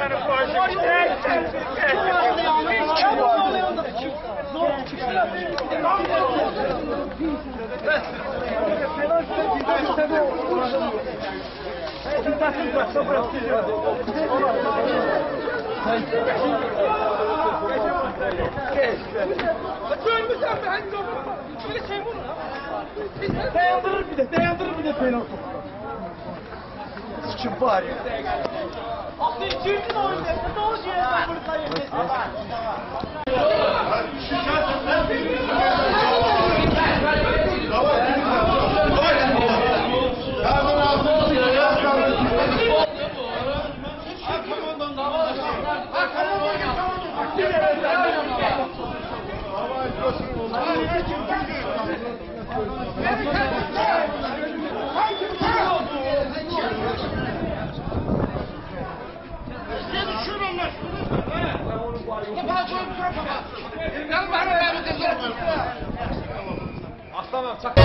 insanların bu acı Bütün müsemmi hangi olur? Böyle şey mi olur? Dayandırır bir de, dayandırır bir de penaltı. Sıçın bari. Aslı içirdin oyunu. Ne olacak ya? Bunu kaybettin. Aslanım çak.